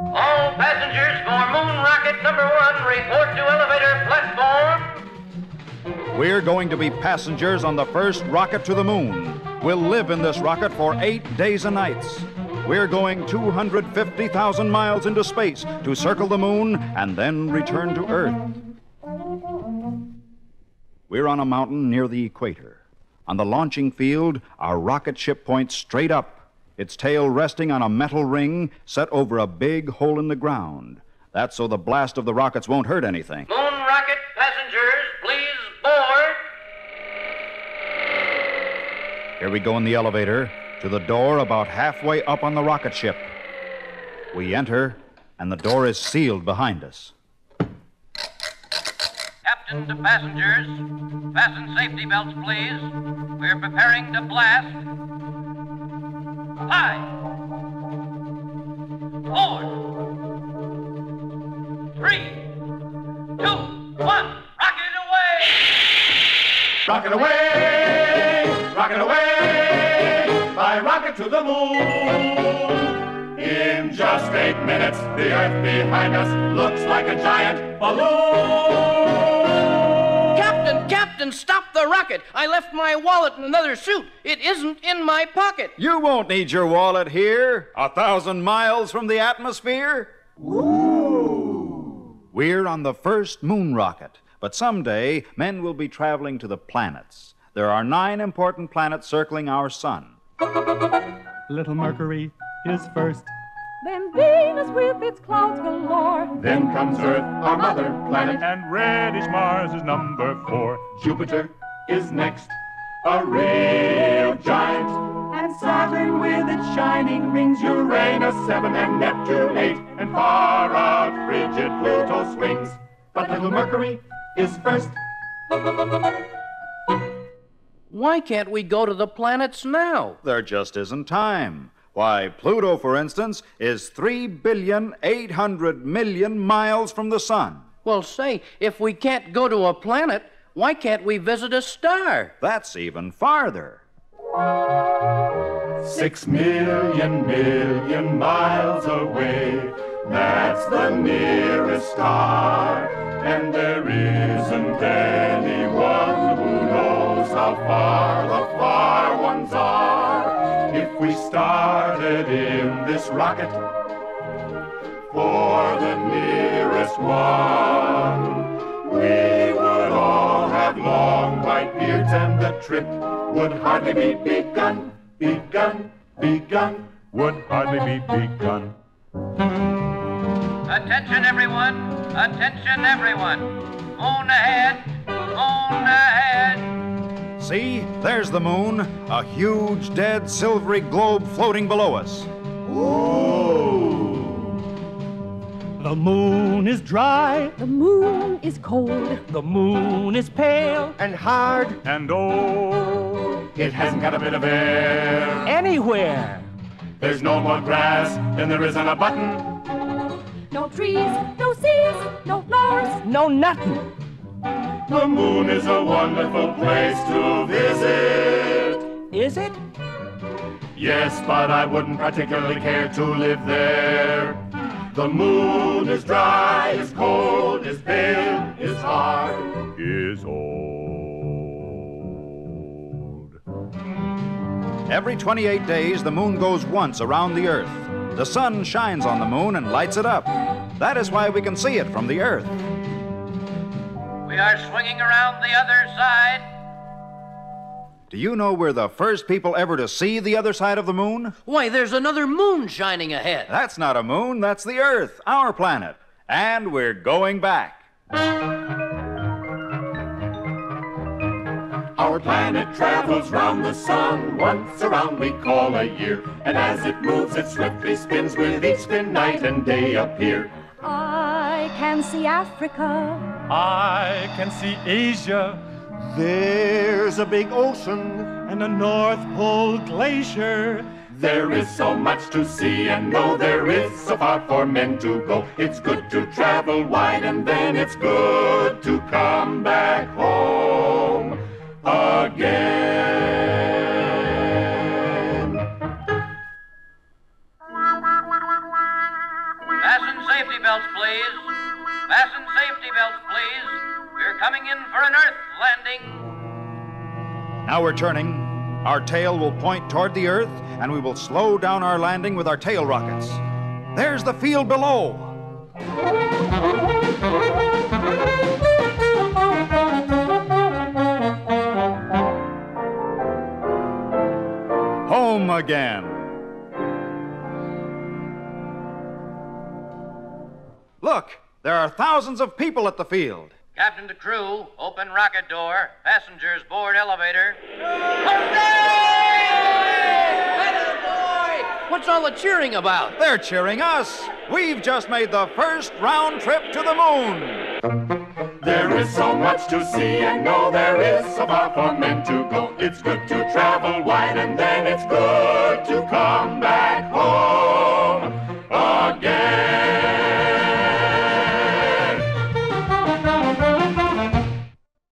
All passengers for Moon Rocket number one report to elevator platform. We're going to be passengers on the first rocket to the moon. We'll live in this rocket for eight days and nights. We're going 250,000 miles into space to circle the moon and then return to Earth. We're on a mountain near the equator. On the launching field, our rocket ship points straight up, its tail resting on a metal ring set over a big hole in the ground. That's so the blast of the rockets won't hurt anything. Moon Rocket passengers, please board. Here we go in the elevator to the door about halfway up on the rocket ship. We enter, and the door is sealed behind us. Captain to passengers, fasten safety belts, please. We're preparing to blast. Rocket away, rocket away, by rocket to the moon. In just eight minutes, the earth behind us looks like a giant balloon. Captain, Captain, stop the rocket! I left my wallet in another suit. It isn't in my pocket. You won't need your wallet here, a thousand miles from the atmosphere. We're on the first moon rocket, but someday men will be traveling to the planets. There are nine important planets circling our sun. Little Mercury is first. Then Venus with its clouds galore. Then comes Earth, our mother planet. And reddish Mars is number four. Jupiter is next, a real giant. And Saturn with its shining rings, Uranus seven and Neptune eight, and far out frigid Pluto swings. But little Mercury is first. Why can't we go to the planets now? There just isn't time. Why, Pluto, for instance, is three billion eight hundred million miles from the sun. Well, say, if we can't go to a planet, why can't we visit a star? That's even farther. Six million million miles away. That's the nearest star. And there isn't anyone who knows how far the far ones are. If we started in this rocket for the nearest one, we would all have long white beards and the trip would hardly be begun, begun, begun. Would hardly be begun. Attention, everyone! Attention, everyone! Moon ahead! Moon ahead! See, there's the moon, a huge, dead, silvery globe floating below us. The moon is dry. The moon is cold. The moon is pale And hard, and old. it hasn't got a bit of air. Anywhere. There's no more grass than there is on a button. No trees, no seas, no flowers. No nothing. The moon is a wonderful place to visit. Is it? Yes, but I wouldn't particularly care to live there. The moon is dry, is cold, is pale, is hard. Is old. Every 28 days, the moon goes once around the Earth. The sun shines on the moon and lights it up. That is why we can see it from the Earth. We are swinging around the other side. Do you know we're the first people ever to see the other side of the moon? Why, there's another moon shining ahead. That's not a moon, that's the Earth, our planet. And we're going back. Our planet travels round the sun once around we call a year. And as it moves, it swiftly spins with each spin night and day appear. I can see Africa. I can see Asia There's a big ocean. and a North Pole glacier. There is so much to see and know there is so far for men to go. It's good to travel wide and then it's good to come back home again. Fasten safety belts, please. Fasten safety belts, please. We're coming in for an Earth landing. Now we're turning. Our tail will point toward the Earth, and we will slow down our landing with our tail rockets. There's the field below. Again. Look, there are thousands of people at the field. Captain to crew, open rocket door. Passengers board elevator. What's all the cheering about? They're cheering us. We've just made the first round trip to the moon. There is so much to see and know, there is so far for men to go. It's good to travel wide and then it's good to come back.